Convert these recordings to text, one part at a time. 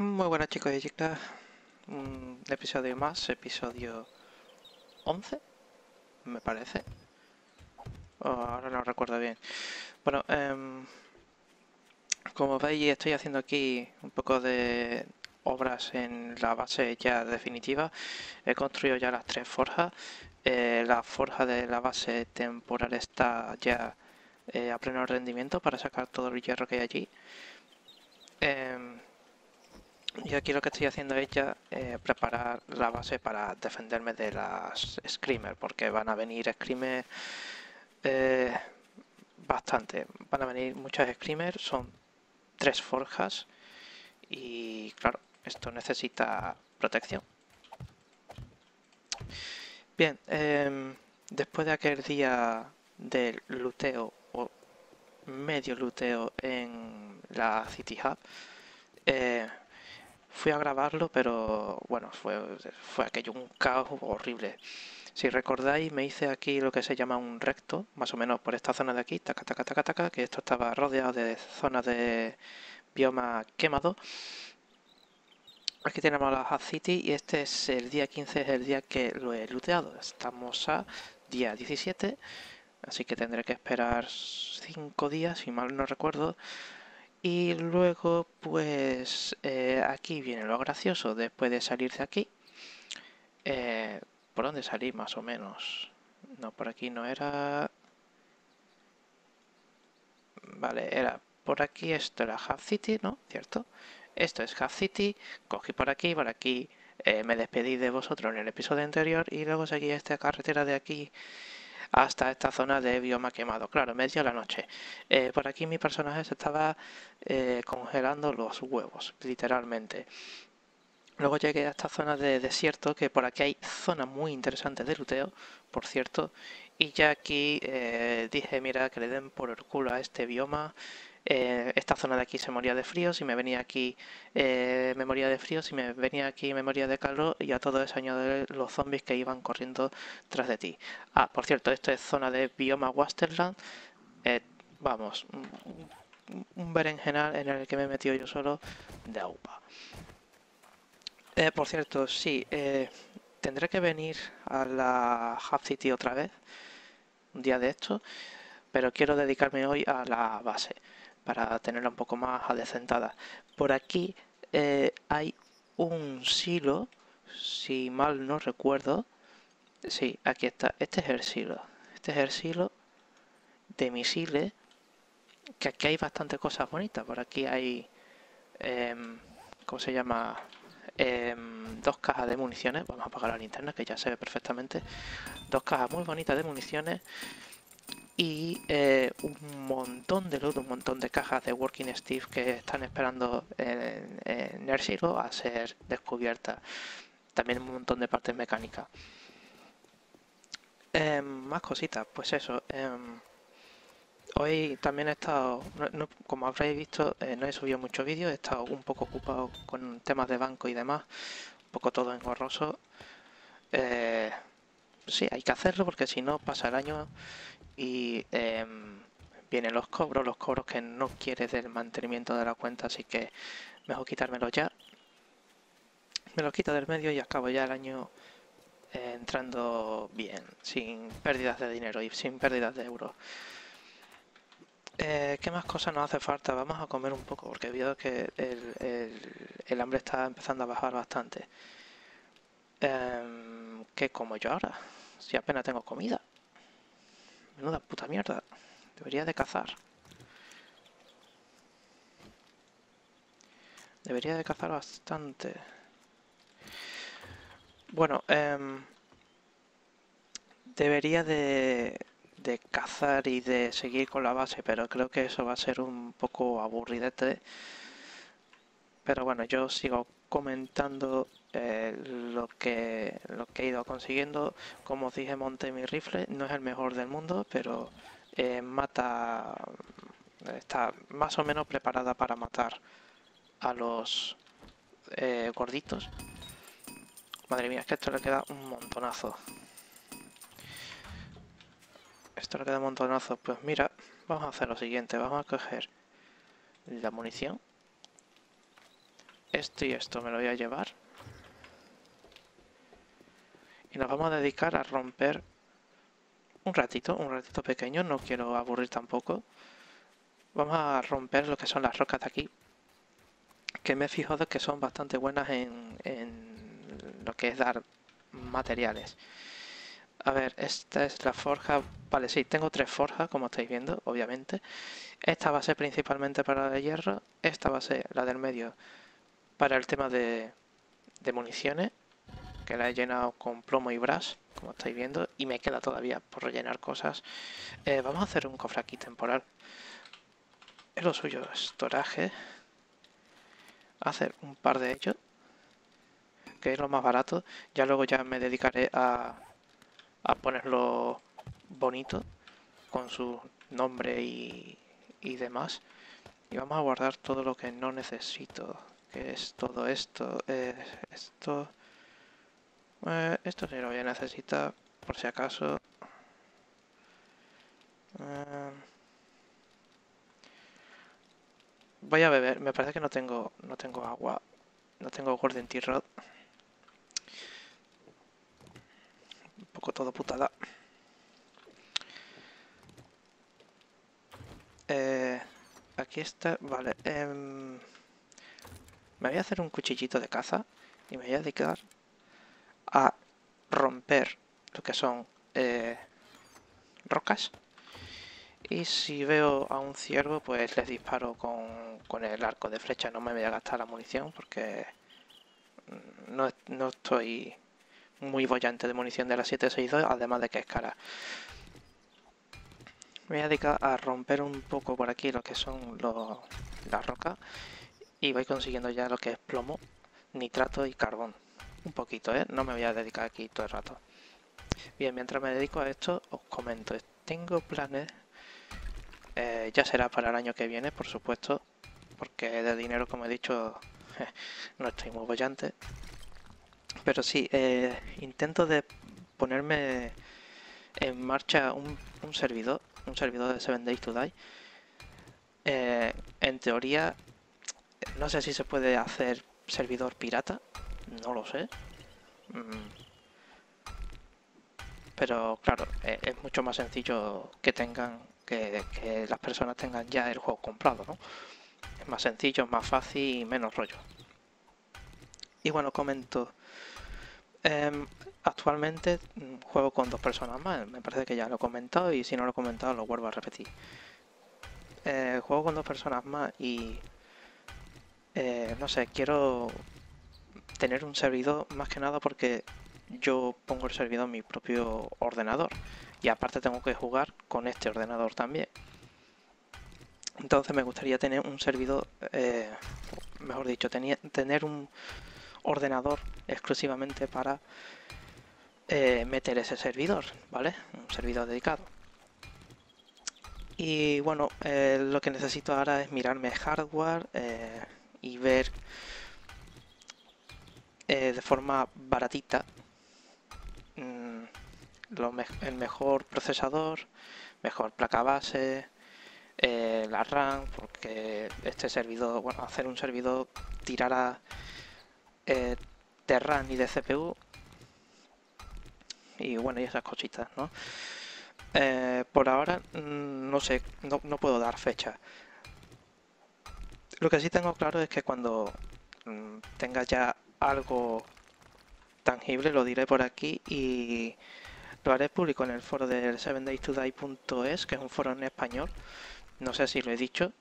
Muy buenas chicos y chicas, un episodio más, episodio 11, me parece. Ahora no recuerdo bien. Bueno, em, como veis estoy haciendo aquí un poco de obras en la base ya definitiva. He construido ya las tres forjas. Eh, la forja de la base temporal está ya eh, a pleno rendimiento para sacar todo el hierro que hay allí. Em, y aquí lo que estoy haciendo es ya eh, preparar la base para defenderme de las Screamer, porque van a venir Screamer eh, bastante. Van a venir muchas Screamer, son tres forjas y claro, esto necesita protección. Bien, em, después de aquel día del luteo o medio luteo en la City Hub, eh, Fui a grabarlo, pero bueno, fue, fue aquello un caos horrible. Si recordáis, me hice aquí lo que se llama un recto, más o menos por esta zona de aquí, taca, taca, taca, taca, que esto estaba rodeado de zonas de bioma quemado. Aquí tenemos la Hub City y este es el día 15, es el día que lo he looteado. Estamos a día 17, así que tendré que esperar 5 días, si mal no recuerdo, y luego, pues eh, aquí viene lo gracioso, después de salir de aquí. Eh, ¿Por dónde salí más o menos? No, por aquí no era... Vale, era por aquí, esto era Half City, ¿no? ¿Cierto? Esto es Half City, cogí por aquí, por aquí eh, me despedí de vosotros en el episodio anterior y luego seguí esta carretera de aquí hasta esta zona de bioma quemado. Claro, medio de la noche. Eh, por aquí mi personaje se estaba eh, congelando los huevos, literalmente. Luego llegué a esta zona de desierto, que por aquí hay zonas muy interesantes de luteo, por cierto. Y ya aquí eh, dije, mira, que le den por el culo a este bioma. Eh, esta zona de aquí se moría de frío, si me venía aquí eh, me moría de frío, si me venía aquí me moría de calor y a todo eso añadir los zombies que iban corriendo tras de ti. Ah, por cierto, esto es zona de bioma Wasterland. Eh, vamos, un, berenjenal en el que me he metido yo solo de AUPA. por cierto, sí, tendré que venir a la Hub City otra vez, un día de esto, pero quiero dedicarme hoy a la base para tenerla un poco más adecentada. Por aquí eh, hay un silo, si mal no recuerdo. Sí, aquí está. Este es el silo. Este es el silo de misiles. Que aquí hay bastante cosas bonitas. Por aquí hay... Em, ¿Cómo se llama? Em, dos cajas de municiones. Vamos a apagar la linterna que ya se ve perfectamente. Dos cajas muy bonitas de municiones y eh, un montón de loot, un montón de cajas de Working Steve que están esperando en, en a ser descubiertas. También un montón de partes mecánicas. Em, más cositas, pues eso. Em, hoy también he estado, como habréis visto, eh, no he subido mucho vídeo, he estado un poco ocupado con temas de banco y demás, un poco todo engorroso. Eh, sí, hay que hacerlo porque si no pasa el año y em, vienen los cobros, los cobros que no quieres del mantenimiento de la cuenta, así que mejor quitármelo ya. Me lo quito del medio y acabo ya el año eh, entrando bien, sin pérdidas de dinero y sin pérdidas de euros. Eh, ¿Qué más cosas nos hace falta? Vamos a comer un poco porque veo que el, hambre está empezando a bajar bastante. Eh, ¿Qué como yo ahora? Si apenas tengo comida. Menuda puta mierda. Debería de cazar. Debería de cazar bastante. Bueno, em, debería de, de cazar y de seguir con la base, pero creo que eso va a ser un poco aburridete. Pero bueno, yo sigo comentando eh, lo, que, lo que he ido consiguiendo. Como os dije, monté mi rifle, no es el mejor del mundo, pero eh, mata, está más o menos preparada para matar a los eh, gorditos. Madre mía, es que esto le queda un montonazo. Esto le queda un montonazo. Pues mira, vamos a hacer lo siguiente. Vamos a coger la munición esto y esto me lo voy a llevar. Y nos vamos a dedicar a romper un ratito, un ratito pequeño, no quiero aburrir tampoco. Vamos a romper lo que son las rocas de aquí, que me he fijado que son bastante buenas en, en lo que es dar materiales. A ver, esta es la forja. Vale, sí, tengo tres forjas, como estáis viendo, obviamente. Esta va a ser principalmente para la de hierro. Esta va a ser la del medio para el tema de, municiones, que la he llenado con plomo y brass, como estáis viendo. Y me queda todavía por rellenar cosas. Eh, vamos a hacer un cofre aquí temporal. Es lo suyo, estoraje. Hacer un par de ellos que es lo más barato. Ya luego ya me dedicaré a, a ponerlo bonito con su nombre y, y demás. Y vamos a guardar todo lo que no necesito, que es todo esto, eh, esto, eh, esto sí lo voy a necesitar por si acaso. Eh, voy a beber, me parece que no tengo, no tengo agua, no tengo Golden Tea Rod. poco todo putada. Eh, aquí está, vale. Em, me voy a hacer un cuchillito de caza y me voy a dedicar a romper lo que son eh, rocas. Y si veo a un ciervo, pues les disparo con, con, el arco de flecha. No me voy a gastar la munición porque no, no estoy muy bollante de munición de la 762, además de que es cara. Me voy a dedicar a romper un poco por aquí lo que son las rocas y voy consiguiendo ya lo que es plomo, nitrato y carbón. Un poquito, ¿eh? No me voy a dedicar aquí todo el rato. Bien, mientras me dedico a esto, os comento. Tengo planes, eh, ya será para el año que viene, por supuesto, porque de dinero, como he dicho, no estoy muy bollante. Pero sí, eh, intento de ponerme en marcha un, servidor, un servidor de 7 Days to Die. Eh, en teoría, no sé si se puede hacer servidor pirata, no lo sé. Mm. Pero claro, eh, es mucho más sencillo que tengan, que, que, las personas tengan ya el juego comprado, ¿no? Es más sencillo, más fácil y menos rollo. Y bueno, comento Em, actualmente mm, juego con dos personas más, me parece que ya lo he comentado y si no lo he comentado lo vuelvo a repetir. Eh, juego con dos personas más y eh, no sé, quiero tener un servidor más que nada porque yo pongo el servidor en mi propio ordenador y aparte tengo que jugar con este ordenador también. Entonces me gustaría tener un servidor, eh, mejor dicho, tener un ordenador exclusivamente para eh, meter ese servidor, ¿vale? Un servidor dedicado. Y bueno, lo que necesito ahora es mirarme hardware y ver de forma baratita mm, el mejor procesador, mejor placa base, la RAM, porque este servidor, bueno, hacer un servidor tirará eh, de RAM y de CPU y bueno y esas cositas ¿no? Eh, por ahora mm, no sé no, no, puedo dar fecha lo que sí tengo claro es que cuando mm, tenga ya algo tangible lo diré por aquí y lo haré público en el foro del 7daystoday.es que es un foro en español. No sé si lo he dicho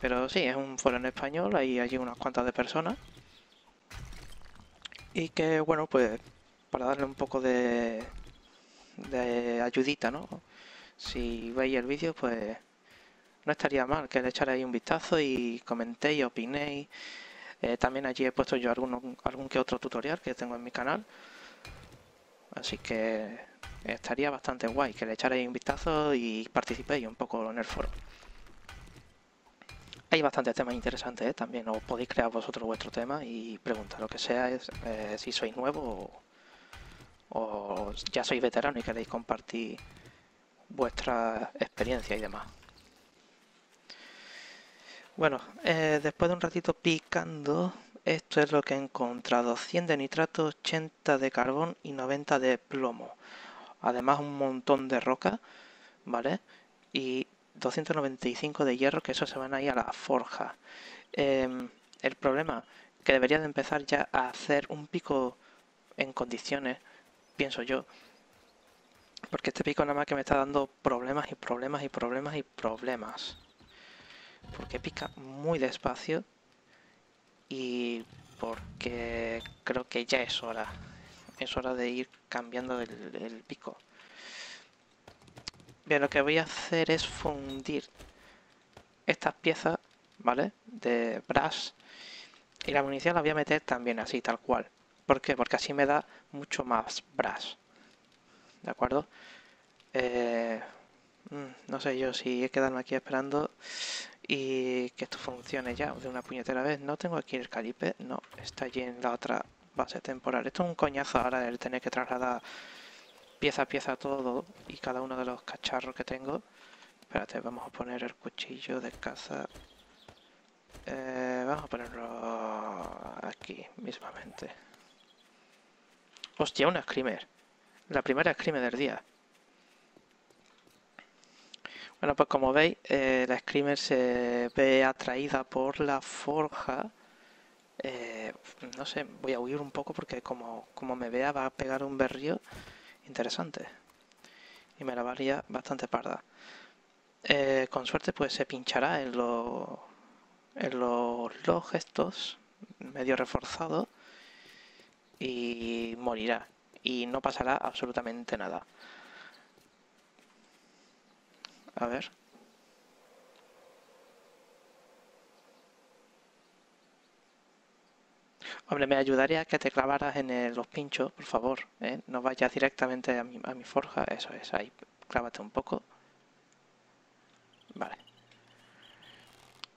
pero sí, es un foro en español, hay allí unas cuantas de personas. Y que bueno pues para darle un poco de, de ayudita no si veis el vídeo pues no estaría mal que le echarais un vistazo y comentéis opinéis eh, también allí he puesto yo algún, algún que otro tutorial que tengo en mi canal así que estaría bastante guay que le echarais un vistazo y participéis un poco en el foro hay bastantes temas interesantes ¿eh? también, os podéis crear vosotros vuestro tema y preguntar lo que sea, es, eh, si sois nuevo o, ya sois veterano y queréis compartir vuestra experiencia y demás. Bueno, eh, después de un ratito picando, esto es lo que he encontrado. 100 de nitrato, 80 de carbón y 90 de plomo. Además un montón de roca, ¿vale? Y 295 de hierro, que eso se van ahí a la forja. Em, el problema, que debería de empezar ya a hacer un pico en condiciones, pienso yo. Porque este pico nada más que me está dando problemas y problemas y problemas y problemas. Porque pica muy despacio y porque creo que ya es hora. Es hora de ir cambiando el, pico. Bien, lo que voy a hacer es fundir estas piezas, ¿vale? De brass. Y la munición la voy a meter también así, tal cual. ¿Por qué? Porque así me da mucho más brass. ¿De acuerdo? Eh, mm, no sé yo si he quedado aquí esperando y que esto funcione ya de una puñetera vez. No tengo aquí el calipe, no, está allí en la otra base temporal. Esto es un coñazo ahora el tener que trasladar pieza a pieza todo y cada uno de los cacharros que tengo. Espérate, vamos a poner el cuchillo de caza. Eh, vamos a ponerlo aquí mismamente. Hostia, una screamer. La primera screamer del día. Bueno, pues como veis, eh, la Screamer se ve atraída por la forja. Eh, no sé, voy a huir un poco porque como, como me vea va a pegar un berrío interesante. Y me la varía bastante parda. Eh, con suerte pues se pinchará en, en los, gestos medio reforzados y morirá. Y no pasará absolutamente nada. A ver. Hombre, me ayudaría que te clavaras en los pinchos, por favor. ¿eh? No vayas directamente a mi, a mi forja. Eso es, ahí. Clávate un poco. Vale.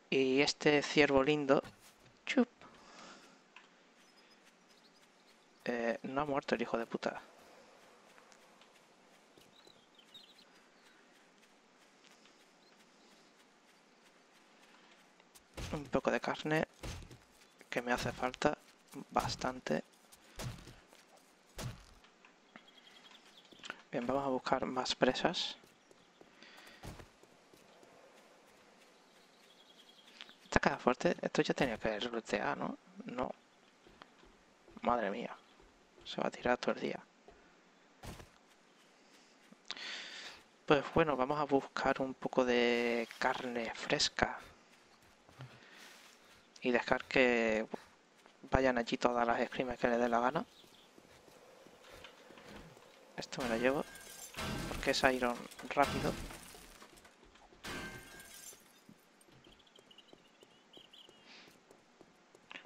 Y este ciervo lindo... Chup. Eh, no ha muerto el hijo de puta. Un poco de carne que me hace falta bastante. Bien, vamos a buscar más presas. Esta caja fuerte, esto ya tenía que rultear, ¿no? No. Madre mía. Se va a tirar todo el día. Pues bueno, vamos a buscar un poco de carne fresca y dejar que vayan allí todas las screamers que les dé la gana. Esto me lo llevo porque es iron rápido.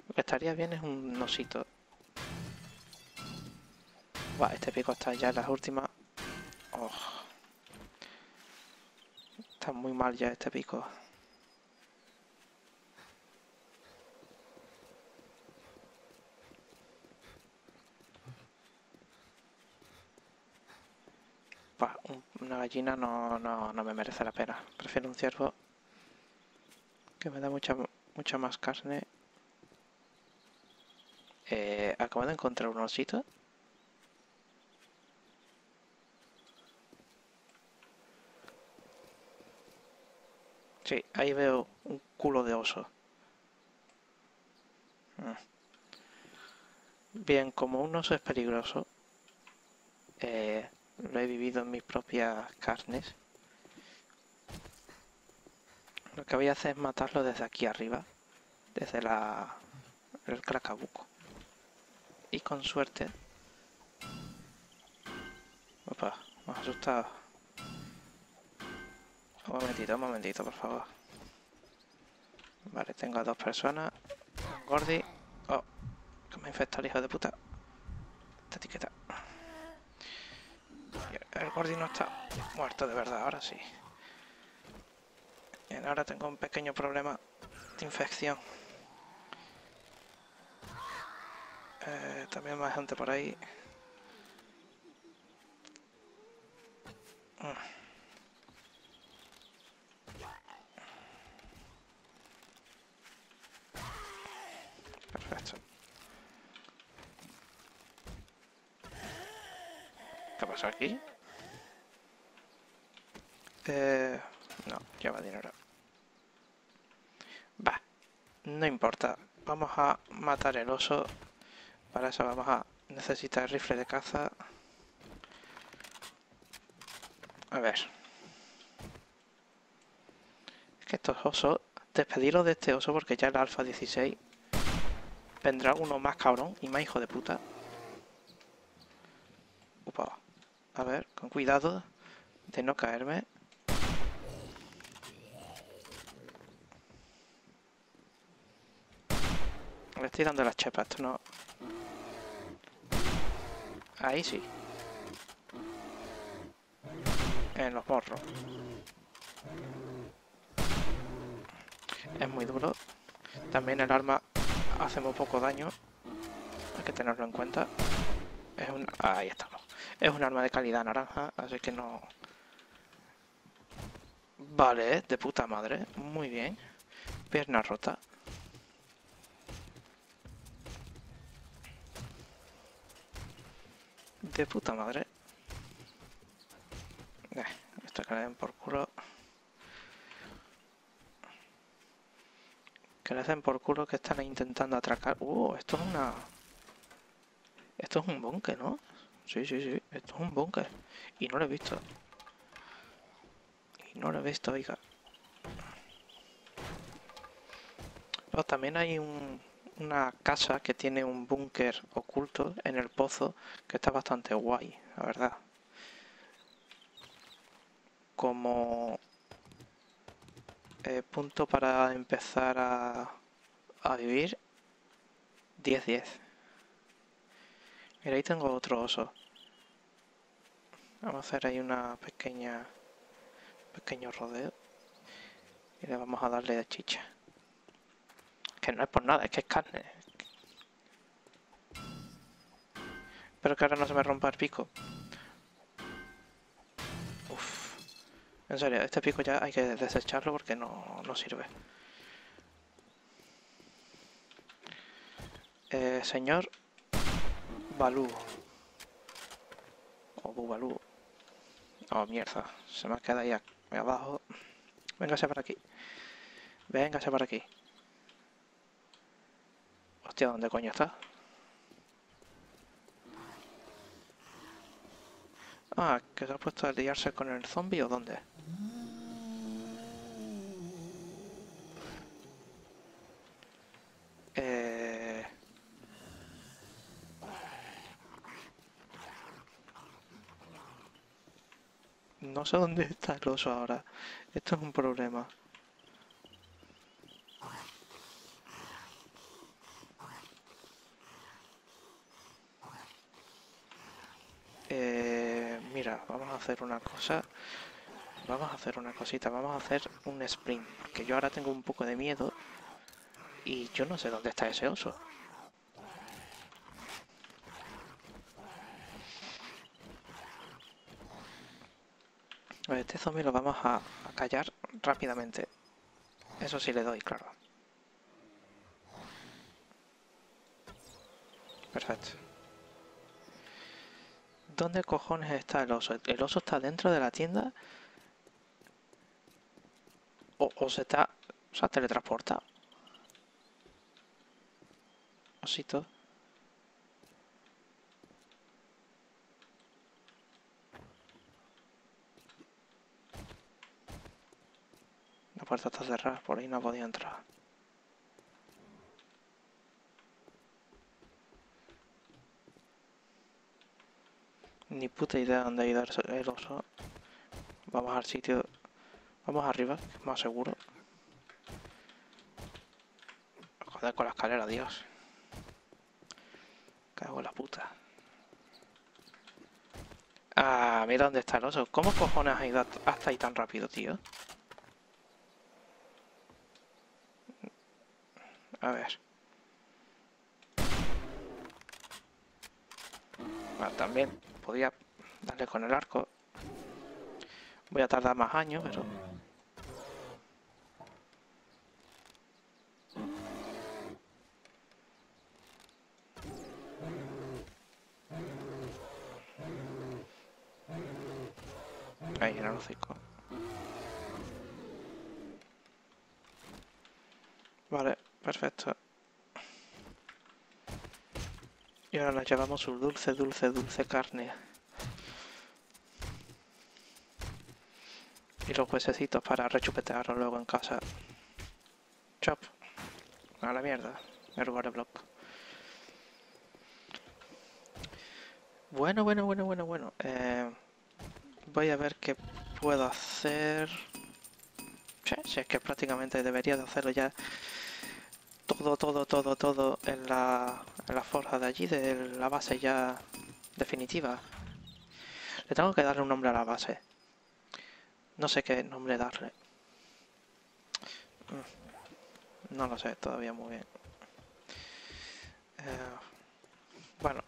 Lo que estaría bien es un nosito. Buah, este pico está ya en las últimas. Oh. Está muy mal ya este pico. una gallina no, no, no, me merece la pena. Prefiero un ciervo que me da mucha, mucha más carne. Eh, acabo de encontrar un osito. Sí, ahí veo un culo de oso. Mm. Bien, como un oso es peligroso, eh, lo he vivido en mis propias carnes. Lo que voy a hacer es matarlo desde aquí arriba, desde la, el cracabuco. Y con suerte... Opa, me ha asustado. Un momentito, un momentito, por favor. Vale, tengo a dos personas. Gordy. Oh, que me infecta el hijo de puta. Esta etiqueta. El gordino está muerto de verdad, ahora sí. Bien, ahora tengo un pequeño problema de infección. Eh, también más gente por ahí. Aquí? Eh, no, lleva dinero. Va, no importa. Vamos a matar el oso. Para eso vamos a necesitar rifle de caza. A ver. Es que estos osos... Despediros de este oso porque ya el alfa 16 vendrá uno más cabrón y más hijo de puta. Upa. A ver, con cuidado de no caerme. Le estoy dando las chepas, esto no... Ahí sí. En los morros. Es muy duro. También el arma hace muy poco daño. Hay que tenerlo en cuenta. Es un... Ahí estamos. Es un arma de calidad naranja, así que no... Vale, de puta madre. Muy bien. Pierna rota. De puta madre. Eh, esto que le den por culo. Que le hacen por culo que están intentando atracar. Uh, esto es una... Esto es un búnker, ¿no? Sí, sí, sí. Esto es un búnker. Y no lo he visto. Y no lo he visto, oiga. Pero también hay un, una casa que tiene un búnker oculto en el pozo que está bastante guay, la verdad. Como eh, punto para empezar a, a vivir 10-10. Mira, ahí tengo otro oso. Vamos a hacer ahí una pequeña pequeño rodeo y le vamos a darle de chicha que no es por nada, es que es carne. Pero que ahora no se me rompa el pico. Uf. En serio, este pico ya hay que desecharlo porque no, no sirve. Eh, señor Balú. O Bubalú. Oh, mierda. Se me ha quedado ahí abajo. Véngase por aquí. Véngase por aquí. Hostia, ¿dónde coño está? Ah, que se ha puesto a liarse con el zombie o dónde? Dónde está el oso ahora. Esto es un problema. Eh, mira, vamos a hacer una cosa. Vamos a hacer una cosita. Vamos a hacer un sprint. Porque yo ahora tengo un poco de miedo. Y yo no sé dónde está ese oso. Este zombie lo vamos a, callar rápidamente. Eso sí le doy, claro. Perfecto. ¿Dónde cojones está el oso? ¿El oso está dentro de la tienda? ¿O, se está... se ha teletransportado? Osito. Puerta está cerrada, por ahí no podía entrar. Ni puta idea dónde ha ido el oso. Vamos al sitio... Vamos arriba, que es más seguro. Joder, con la escalera, Dios. Cago en la puta. Ah, mira dónde está el oso. ¿Cómo cojones ha ido hasta ahí tan rápido, tío? A ver. También podía darle con el arco. Voy a tardar más años, pero... Ahí en el hocico. Vale, perfecto. Y ahora nos llevamos su dulce, dulce, dulce carne. Y los huesecitos para rechupetearlos luego en casa. Chop. A la mierda. El de block. Bueno, bueno, bueno, bueno, bueno. Eh, voy a ver qué puedo hacer. Si es que prácticamente debería de hacerlo ya todo, todo, todo, todo en la, en la forja de allí, de la base ya definitiva. Le tengo que darle un nombre a la base. No sé qué nombre darle. Mm, no lo sé todavía muy bien. Eh, bueno,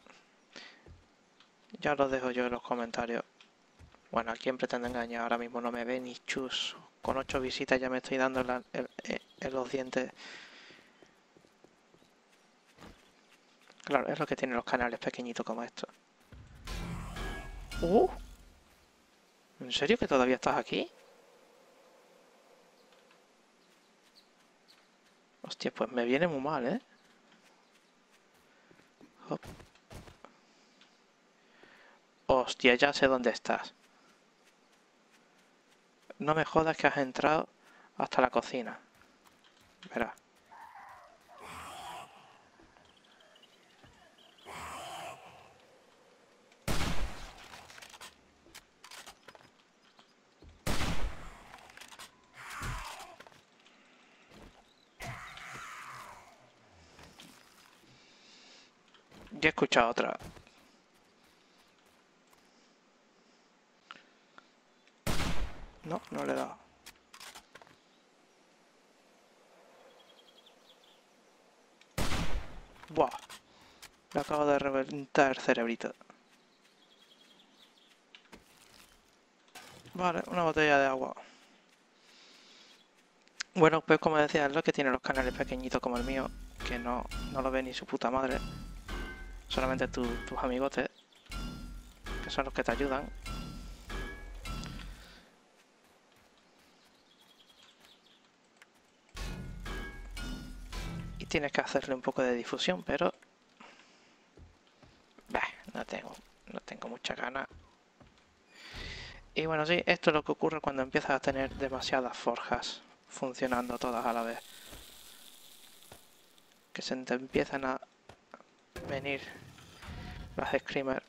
ya lo dejo yo en los comentarios. Bueno, ¿a quién pretende engañar? Ahora mismo no me ve ni chus. Con ocho visitas ya me estoy dando en, los dientes. Claro, es lo que tienen los canales pequeñitos como estos. ¡Uh! ¿En serio que todavía estás aquí? Hostia, pues me viene muy mal, ¿eh? Hostia, ya sé dónde estás. No me jodas que has entrado hasta la cocina. Verá. Ya he escuchado otra. No, no le he dado. Buah. Le acabo de reventar el cerebrito. Vale, una botella de agua. Bueno, pues como decía, es lo que tiene los canales pequeñitos como el mío, que no, no lo ve ni su puta madre. Solamente tus amigotes, que son los que te ayudan. Y tienes que hacerle un poco de difusión, pero... No tengo, no tengo mucha gana. Y bueno, sí, esto es lo que ocurre cuando empiezas a tener demasiadas forjas funcionando todas a la vez. Que se empiezan a venir. Las Screamer.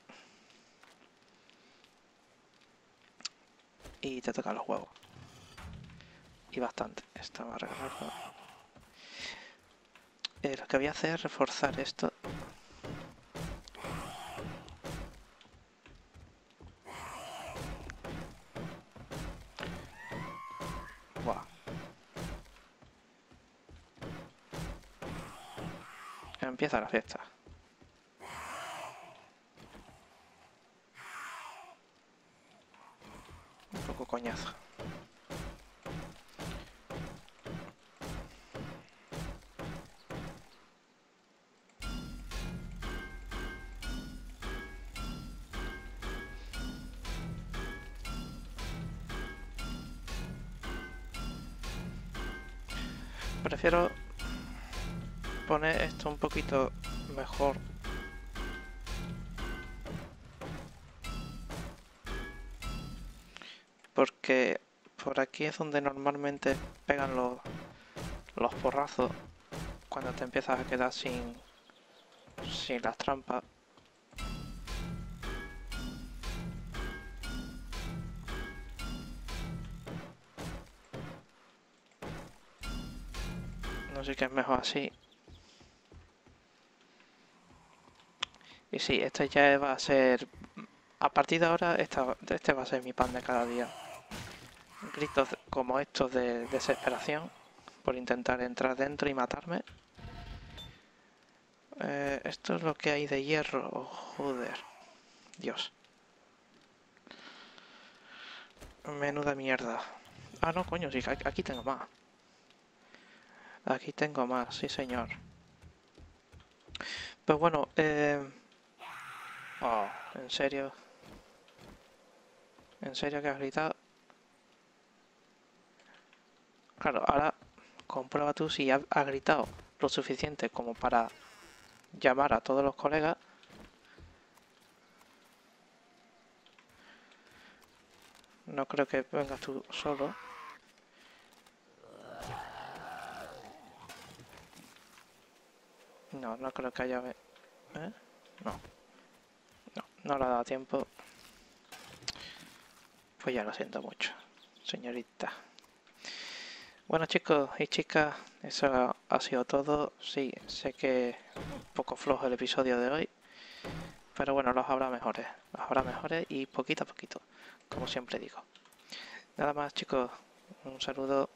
Y te tocan los huevos. Y bastante. Esto va a eh, lo que voy a hacer es reforzar esto. Empieza la fiesta coñazo. Prefiero poner esto un poquito mejor porque por aquí es donde normalmente pegan los, los porrazos cuando te empiezas a quedar sin, sin las trampas. No sé qué es mejor así. Y sí, este ya va a ser... A partir de ahora, este va a ser mi pan de cada día gritos como estos de desesperación por intentar entrar dentro y matarme. Eh, esto es lo que hay de hierro. Oh, joder. Dios. Menuda mierda. Ah, no, coño, sí, aquí tengo más. Aquí tengo más, sí señor. Pues bueno, eh... Oh, en serio. ¿En serio que has gritado? Claro, ahora comprueba tú si has gritado lo suficiente como para llamar a todos los colegas. No creo que vengas tú solo. No, no creo que haya... ¿Eh? No. No, no le ha dado tiempo. Pues ya lo siento mucho, señorita. Bueno chicos y chicas, eso ha sido todo. Sí, sé que un poco flojo el episodio de hoy. Pero bueno, los habrá mejores. Los habrá mejores y poquito a poquito, como siempre digo. Nada más chicos, un saludo